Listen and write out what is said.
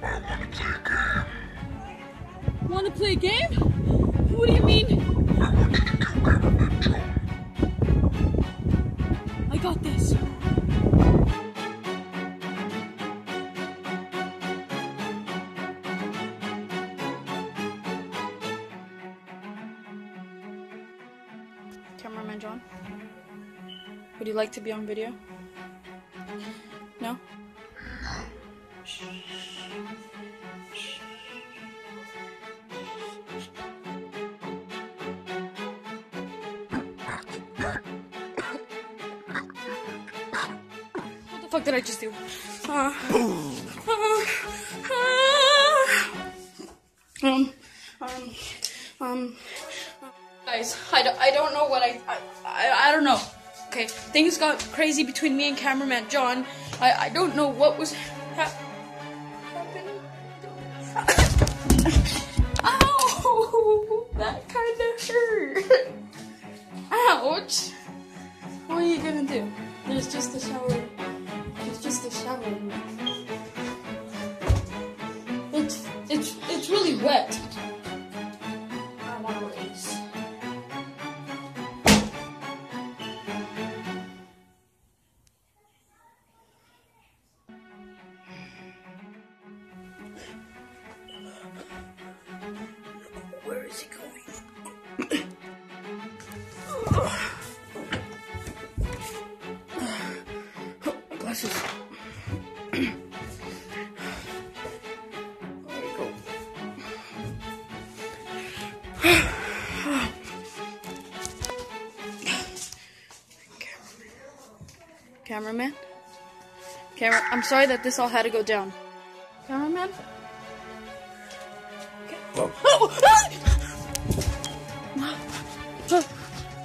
Where, play a game. Want to play a game? What do you mean? I got this. Cameraman John, would you like to be on video? No? What the fuck did I just do? Uh, uh, um, um, um, guys, I, don't- I don't know what I, I, I, I don't know. Okay, things got crazy between me and cameraman John. I, I don't know what was happening. Ow! That kind of hurt. Ouch! What are you gonna do? There's just a shower. There's just a shower. It's it's it's really wet. Glasses. There you go. Cameraman? Camera, I'm sorry that this all had to go down. Cameraman? Oh! oh.